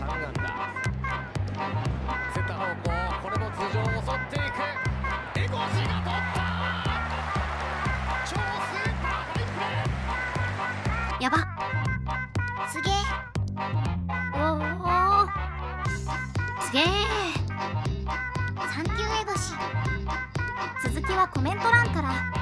3安打センター方向これも頭上を襲っていく。江越が取った。超スーパーファインプレーやば。すげえおおすげえサンキュー江越。続きはコメント欄から。